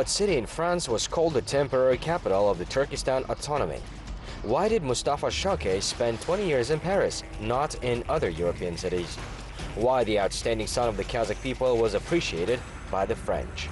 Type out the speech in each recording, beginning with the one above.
What city in France was called the temporary capital of the Turkestan autonomy? Why did Mustafa Shokai spend 20 years in Paris, not in other European cities? Why the outstanding son of the Kazakh people was appreciated by the French?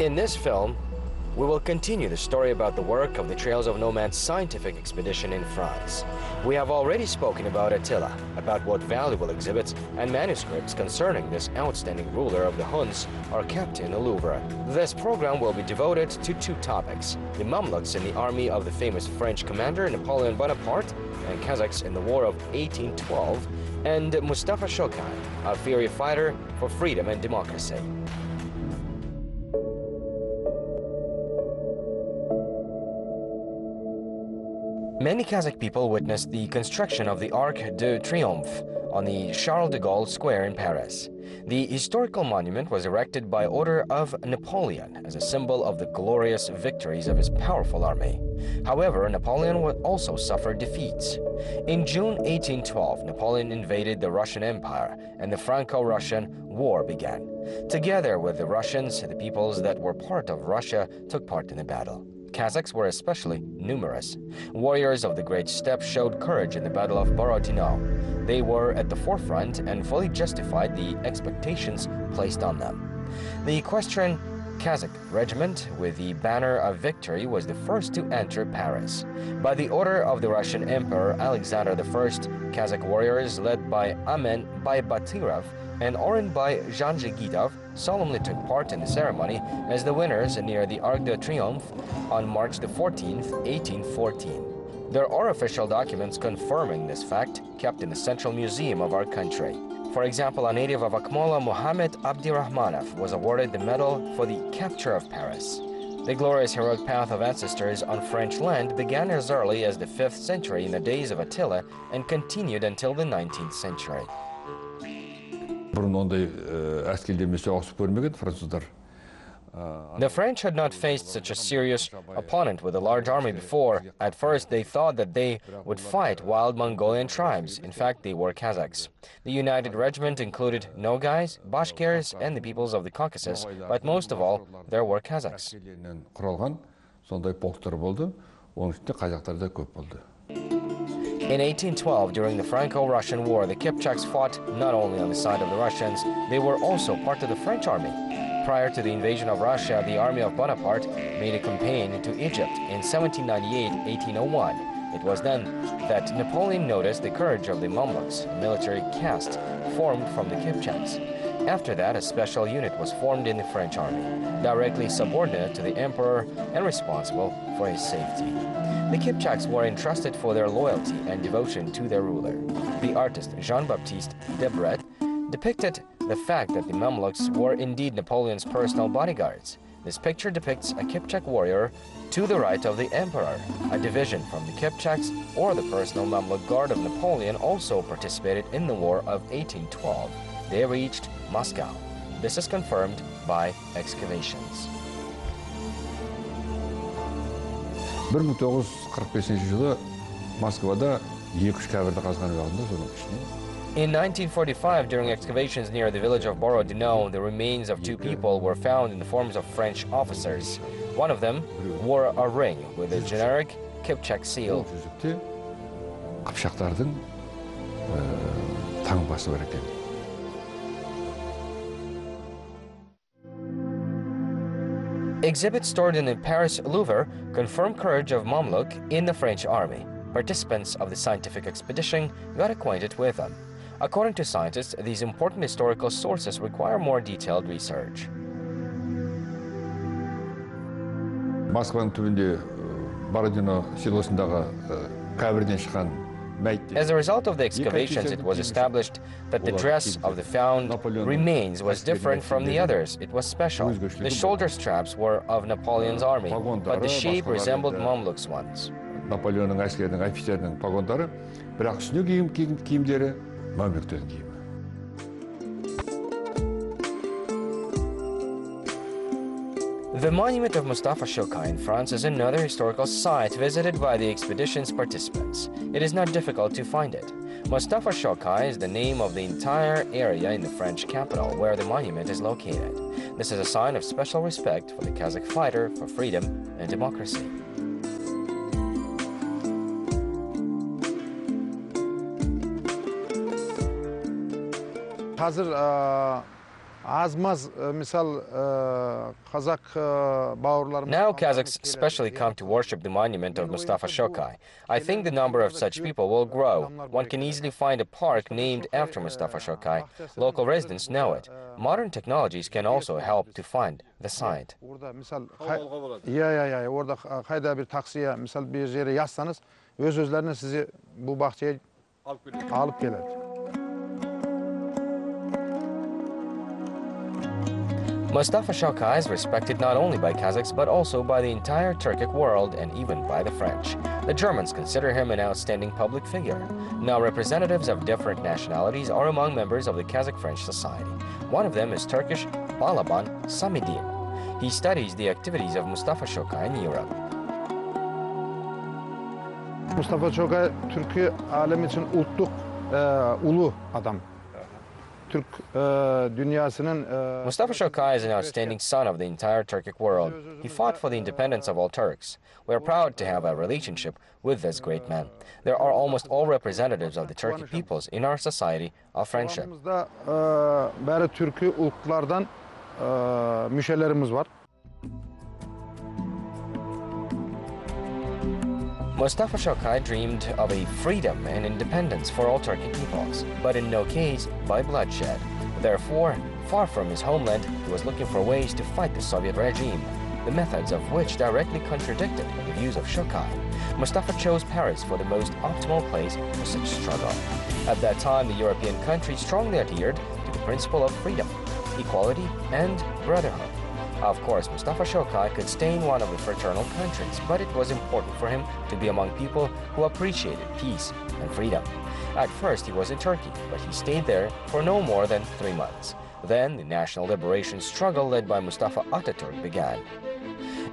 In this film, we will continue the story about the work of the Trails of Nomad's scientific expedition in France. We have already spoken about Attila, about what valuable exhibits and manuscripts concerning this outstanding ruler of the Huns are kept in the Louvre. This program will be devoted to two topics, the Mamluks in the army of the famous French commander Napoleon Bonaparte and Kazakhs in the War of 1812, and Mustafa Shokai, a fiery fighter for freedom and democracy. Many Kazakh people witnessed the construction of the Arc de Triomphe on the Charles de Gaulle Square in Paris. The historical monument was erected by order of Napoleon as a symbol of the glorious victories of his powerful army. However, Napoleon would also suffer defeats. In June 1812, Napoleon invaded the Russian Empire and the Franco-Russian War began. Together with the Russians, the peoples that were part of Russia took part in the battle. Kazakhs were especially numerous. Warriors of the Great Steppe showed courage in the Battle of Borodino. They were at the forefront and fully justified the expectations placed on them. The equestrian Kazakh regiment with the banner of victory was the first to enter Paris. By the order of the Russian Emperor Alexander I, Kazakh warriors led by Amen Baybatyrov and Orenbay Janjigitov solemnly took part in the ceremony as the winners near the Arc de Triomphe on March 14, 1814. There are official documents confirming this fact kept in the Central Museum of our country. For example, a native of Akmola, Mohammed Abdirahmanov, was awarded the medal for the capture of Paris. The glorious heroic path of ancestors on French land began as early as the 5th century in the days of Attila and continued until the 19th century. бұрын ондай әскердеме соғысып көрмеген француздар The French had not faced such a serious opponent with a large army before. At first, they thought that they would fight wild Mongolian tribes. In fact, they were Kazakhs. The united regiment included Nogais, Bashkirs, and the peoples of the Caucasus, but most of all, there were Kazakhs. In 1812, during the Franco-Russian War, the Kipchaks fought not only on the side of the Russians, they were also part of the French army. Prior to the invasion of Russia, the army of Bonaparte made a campaign to Egypt in 1798-1801. It was then that Napoleon noticed the courage of the Mamluks, a military caste formed from the Kipchaks. After that, a special unit was formed in the French army, directly subordinate to the emperor and responsible for his safety. The Kipchaks were entrusted for their loyalty and devotion to their ruler. The artist Jean-Baptiste Debret depicted the fact that the Mamluks were indeed Napoleon's personal bodyguards. This picture depicts a Kipchak warrior to the right of the emperor. A division from the Kipchaks or the personal Mamluk guard of Napoleon also participated in the War of 1812. They reached Moscow. This is confirmed by excavations. 1945 жылы москвада екі үш кәбірді қазған уақытында соның ішіне in 1945, during excavations near the village of Borodino, the remains of two people were found in the forms of French officers. One of them wore a ring with a generic Kipchak seal. Exhibits stored in the Paris Louvre confirm courage of Mamluk in the French army. Participants of the scientific expedition got acquainted with them. According to scientists, these important historical sources require more detailed research. москваның түбінде э, бородино селосындағы э, кабірден шыққан мәйіт As a result of the excavations, it was established that the dress of the found remains was different from the others. It was special. The shoulder straps were of Napoleon's army, but the shape resembled Mamluks ones. наполеонның әскерінің офицерінің погондары бірақ үстіне киім киім- The monument of Mustafa Shokai in France is another historical site visited by the expedition's participants. It is not difficult to find it. Mustafa Shokai is the name of the entire area in the French capital where the monument is located. This is a sign of special respect for the Kazakh fighter for freedom and democracy. қазір ә, аз маз ә, мисал ә, қазақ ә, бауырларымыз Now Kazakhs especially come to worship the monument of Mustafa Shokai. I think the number of such people will grow. One can easily find a park named after Mustafa Shokai. Local residents know it. Modern technologies can also help to find the site. орда мисал қай- иә иә иә орда қ- қайда бір таксия мисал бір жерге жазсаңыз өз өздеріне сізге Mustafa Shokai is respected not only by Kazakhs but also by the entire Turkic world and even by the French. The Germans consider him an outstanding public figure. Now, representatives of different nationalities are among members of the Kazakh French Society. One of them is Turkish Balaban Samidin. He studies the activities of Mustafa Shokai in Europe. Mustafa Çokay Türkiye alem için ultluk e, ulu adam. Türk e, dünyasının e, Mustafa Shokai is an outstanding son of the entire Turkic world. He fought for the independence of all Turks. We are proud to have a relationship with this great man. There are almost all representatives of the Turkic peoples in our society of friendship. Mustafa Shokai dreamed of a freedom and independence for all Turkic peoples, but in no case by bloodshed. Therefore, far from his homeland, he was looking for ways to fight the Soviet regime, the methods of which directly contradicted the views of Shokai. Mustafa chose Paris for the most optimal place for such struggle. At that time, the European countries strongly adhered to the principle of freedom, equality, and brotherhood. Of course, Mustafa Shokai could stay in one of the fraternal countries, but it was important for him to be among people who appreciated peace and freedom. At first, he was in Turkey, but he stayed there for no more than three months. Then, the national liberation struggle led by Mustafa Ataturk began.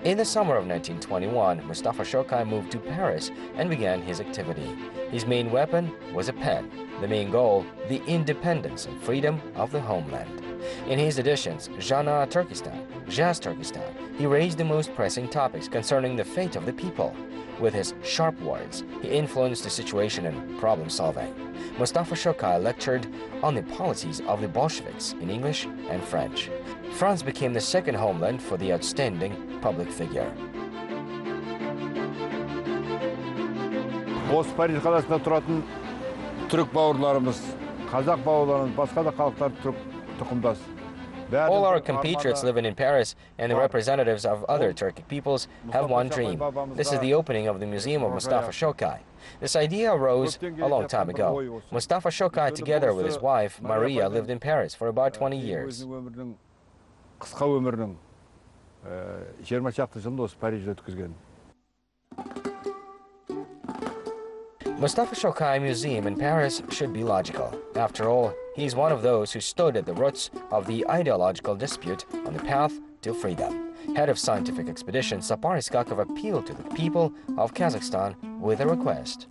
In the summer of 1921, Mustafa Shokai moved to Paris and began his activity. His main weapon was a pen, the main goal, the independence and freedom of the homeland. In his editions, Jana Turkistan, Jas Turkistan, he raised the most pressing topics concerning the fate of the people. With his sharp words, he influenced the situation and problem solving. Mustafa Shokai lectured on the policies of the Bolsheviks in English and French. France became the second homeland for the outstanding public figure. осы париж қаласында тұратын түрік бауырларымыз қазақ бауырларымыз басқа да халықтар түрік all our compatriots living in Paris and the representatives of other Turkic peoples have one dream. This is the opening of the Museum of Mustafa Shokai. This idea arose a long time ago. Mustafa Shokai, together with his wife, Maria, lived in Paris for about 20 years. Mustafa Shokai Museum in Paris should be logical. After all, he is one of those who stood at the roots of the ideological dispute on the path to freedom. Head of scientific expedition Sapar Iskakov appealed to the people of Kazakhstan with a request.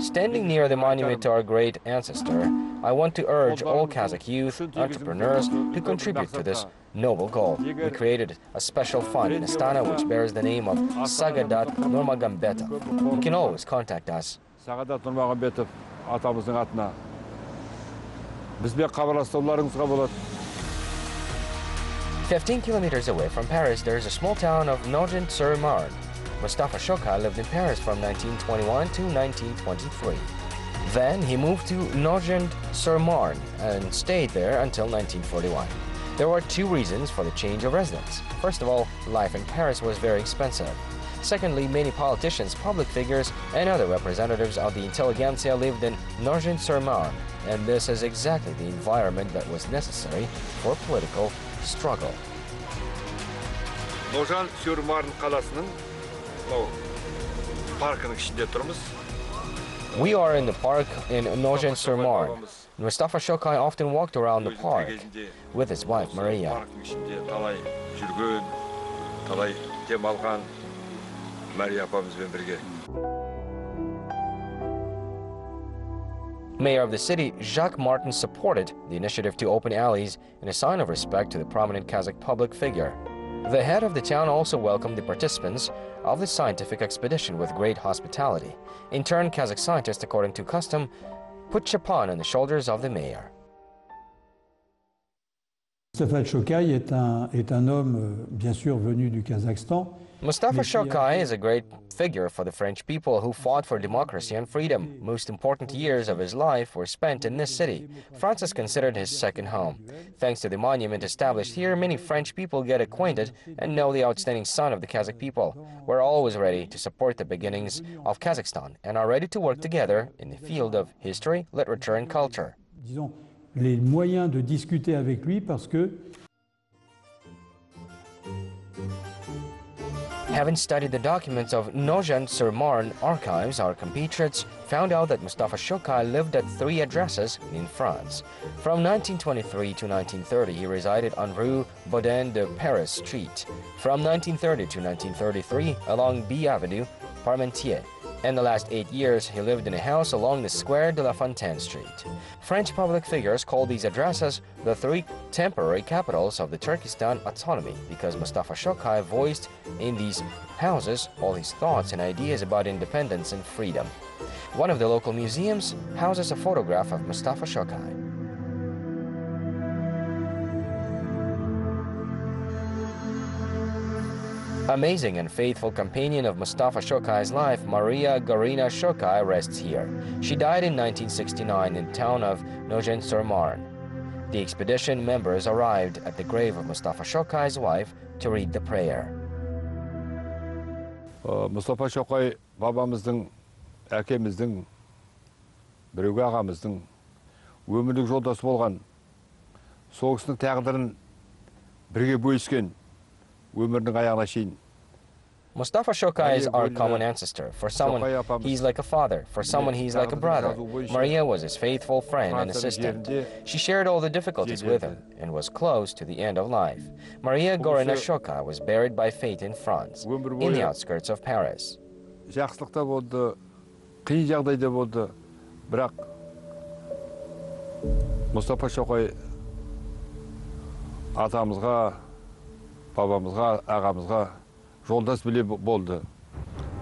Standing near the monument to our great ancestor, I want to urge all Kazakh youth, entrepreneurs, to contribute to this noble goal. We created a special fund in Astana which bears the name of Sagadat Nurmagomedov. You can always contact us. сағадат нұрмағамбетов атамыздың атына бізбен хабарласуларыңызға болады 15 kilometers away from Paris, there is a small town of Nogent-sur-Marne. Mustafa Shokai lived in Paris from 1921 to 1923. Then he moved to Nogent-sur-Marne and stayed there until 1941. There were two reasons for the change of residence. First of all, life in Paris was very expensive. Secondly, many politicians, public figures, and other representatives of the intelligentsia lived in Nogent-sur-Marne, and this is exactly the environment that was necessary for political struggle. ножан сюрмарын қаласының we are in the park in Nogent-sur-Marne. Mustafa Shokai often walked around the park with his wife Maria. Mayor of the city, Jacques Martin, supported the initiative to open alleys in a sign of respect to the prominent Kazakh public figure. The head of the town also welcomed the participants of the scientific expedition with great hospitality. In turn, Kazakh scientists, according to custom, put chapan on the shoulders of the mayor. Mustafa Chokai est un, est un homme, euh, bien sûr, venu du Kazakhstan. Mustafa Shokai is a great figure for the French people who fought for democracy and freedom. Most important years of his life were spent in this city. France is considered his second home. Thanks to the monument established here, many French people get acquainted and know the outstanding son of the Kazakh people. We're always ready to support the beginnings of Kazakhstan and are ready to work together in the field of history, literature, and culture. Disons, les moyens de discuter avec lui parce que Having studied the documents of Nogent-sur-Marne archives, our compatriots found out that Mustafa Shokai lived at three addresses in France. From 1923 to 1930, he resided on Rue Baudin de Paris Street. From 1930 to 1933, along B Avenue, Parmentier. In the last eight years, he lived in a house along the Square de la Fontaine Street. French public figures call these addresses the three temporary capitals of the Turkestan autonomy because Mustafa Shokai voiced in these houses all his thoughts and ideas about independence and freedom. One of the local museums houses a photograph of Mustafa Shokai. Amazing and faithful companion of Mustafa Shokai's life, Maria Gorina Shokai rests here. She died in 1969 in the town of Nogent-sur-Marne. The expedition members arrived at the grave of Mustafa Shokai's wife to read the prayer. Mustafa Shokai babamızdың, әкеміздің, біреуге ағамыздың өмірлік жолдасы болған. Соғыстың тағдырын бірге бөліскен өмірінің аяғына шейін Mustafa Shokai is our common ancestor. For someone, he's like a father. For someone, he's like a brother. Maria was his faithful friend and assistant. She shared all the difficulties with him and was close to the end of life. Maria Gorina Shokai was buried by fate in France, in the outskirts of Paris. жақсылық та болды қиын жағдай да болды бірақ мұстафа шоқай атамызға бабамызға ағамызға жолдас біле болды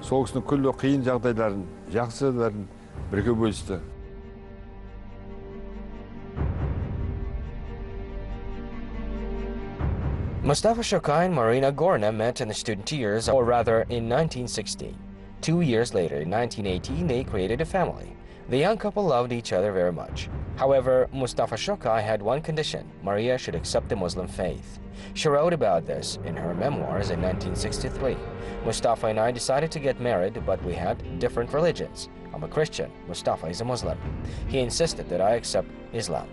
сол кісінің күллі қиын жағдайларын жақсыларын бірге бөлісті Mustafa Shokai and Marina Gorina met in the student years, or rather in 1960. Two years later, in 1918, they created a family. The young couple loved each other very much. However, Mustafa Shokai had one condition Maria should accept the Muslim faith. She wrote about this in her memoirs in 1963. Mustafa and I decided to get married, but we had different religions. I'm a Christian, Mustafa is a Muslim. He insisted that I accept Islam.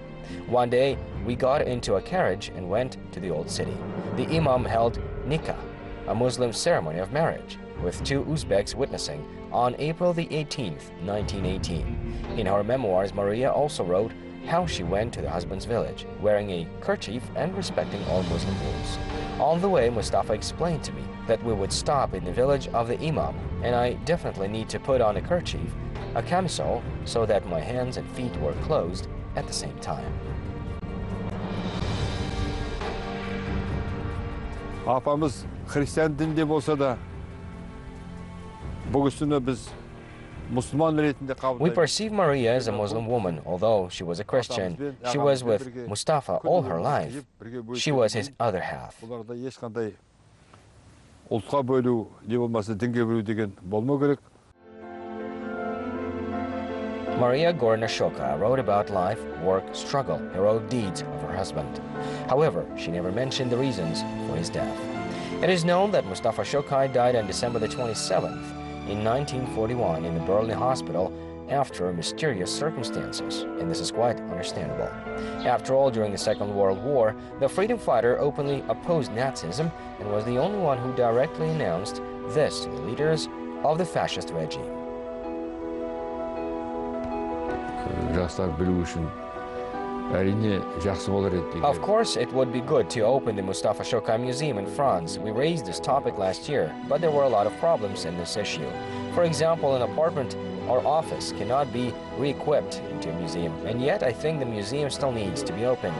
One day, we got into a carriage and went to the old city. The Imam held nikah, a Muslim ceremony of marriage, with two Uzbeks witnessing on April the 18th, 1918. In her memoirs, Maria also wrote how she went to the husband's village, wearing a kerchief and respecting all Muslim rules. On the way, Mustafa explained to me that we would stop in the village of the Imam, and I definitely need to put on a kerchief, a camisole, so that my hands and feet were closed at the same time. апамыз христиан дінінде болса да we perceive Maria as a Muslim woman, although she was a Christian. She was with Mustafa all her life. She was his other half. Maria Gorina Shokai wrote about life, work, struggle, heroic deeds of her husband. However, she never mentioned the reasons for his death. It is known that Mustafa Shokai died on December the 27th in 1941 in the Berlin hospital after mysterious circumstances, and this is quite understandable. After all, during the Second World War, the freedom fighter openly opposed Nazism and was the only one who directly announced this to the leaders of the fascist regime. Of course, it would be good to open the Mustafa Shokay Museum in France. We raised this topic last year, but there were a lot of problems in this issue. For example, an apartment or office cannot be re-equipped into a museum, and yet I think the museum still needs to be opened.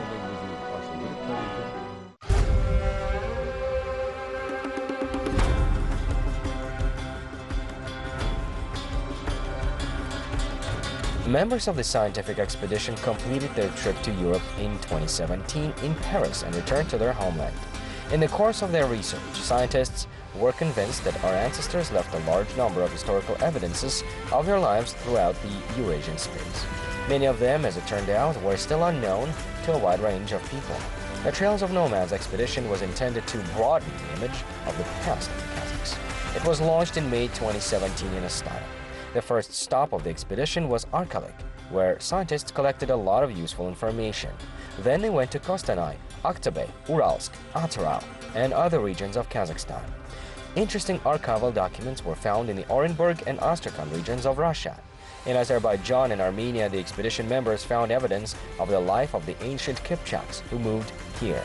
Members of the scientific expedition completed their trip to Europe in 2017 in Paris and returned to their homeland. In the course of their research, scientists were convinced that our ancestors left a large number of historical evidences of their lives throughout the Eurasian space. Many of them, as it turned out, were still unknown to a wide range of people. The Trails of Nomads expedition was intended to broaden the image of the past of the Kazakhs. It was launched in May 2017 in Astana. The first stop of the expedition was Arkalyk, where scientists collected a lot of useful information. Then they went to Kostanay, Aktobe, Uralsk, Ataral, and other regions of Kazakhstan. Interesting archival documents were found in the Orenburg and Astrakhan regions of Russia. In Azerbaijan and Armenia, the expedition members found evidence of the life of the ancient Kipchaks who moved here.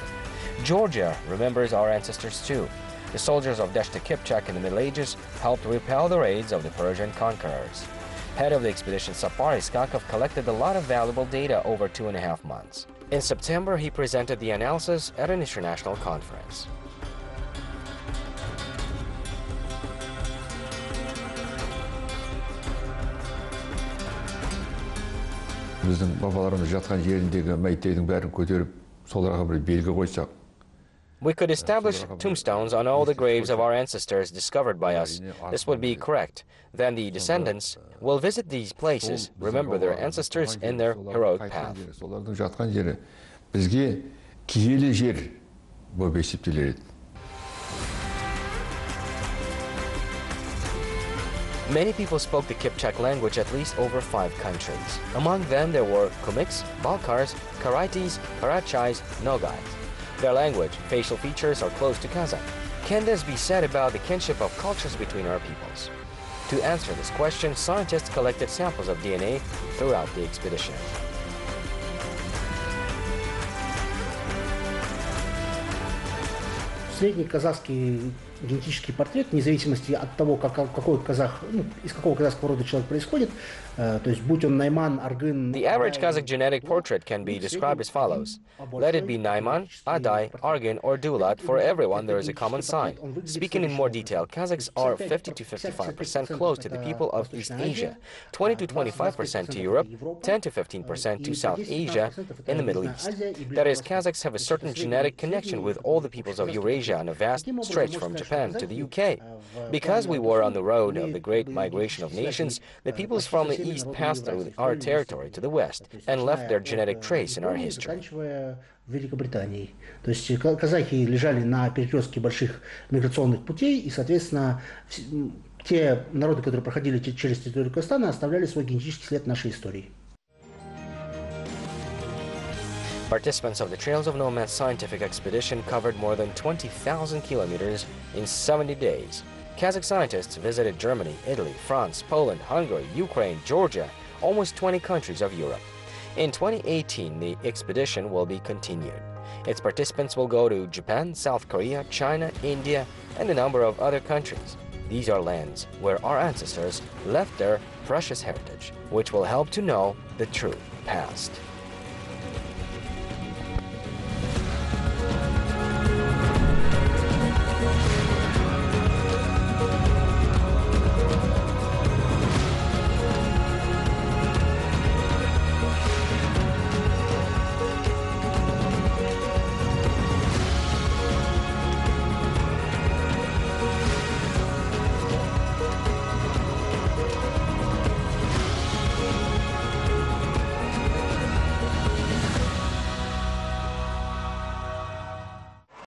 Georgia remembers our ancestors too. The soldiers of Deshti Kipchak in the Middle Ages helped repel the raids of the Persian conquerors. Head of the expedition Sapar Iskakov collected a lot of valuable data over two and a half months. In September, he presented the analysis at an international conference. біздің бабаларымыз жатқан жеріндегі мәйіттердің бәрін көтеріп соларға бір белгі қойсақ we could establish tombstones on all the graves of our ancestors discovered by us. This would be correct. Then the descendants will visit these places, remember their ancestors and their heroic path. Many people spoke the Kipchak language at least over five countries. Among them there were Kumyks, Balkars, Karaites, Karachais, Nogais. Their language, facial features are close to Kazakh. Can this be said about the kinship of cultures between our peoples? To answer this question, scientists collected samples of DNA throughout the expedition. Средний казахский генетический портрет, вне зависимости от того, как, какой казах, ну, из какого казахского рода человек происходит, то есть будь он Найман, Аргын... The average Kazakh genetic portrait can be described as follows. Let it be Naiman, Adai, Argyn, or Dulat, for everyone there is a common sign. Speaking in more detail, Kazakhs are 50 to 55% close to the people of East Asia, 20 to 25% to Europe, 10 to 15% to South Asia, and the Middle East. That is, Kazakhs have a certain genetic connection with all the peoples of Eurasia on a vast stretch from Japan Japan to the UK. Because we were on the road of the great migration of nations, the peoples from the east passed through our territory to the west and left their genetic trace in our history. Великобритании. То есть казахи лежали на перекрестке больших миграционных путей, и, соответственно, те народы, которые проходили через территорию Казахстана, оставляли свой генетический след нашей истории. Participants of the Trails of Nomads scientific expedition covered more than 20,000 kilometers in 70 days. Kazakh scientists visited Germany, Italy, France, Poland, Hungary, Ukraine, Georgia, almost 20 countries of Europe. In 2018, the expedition will be continued. Its participants will go to Japan, South Korea, China, India, and a number of other countries. These are lands where our ancestors left their precious heritage, which will help to know the true past.